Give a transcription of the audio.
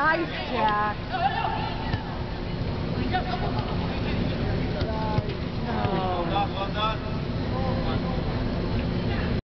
nice, Jack.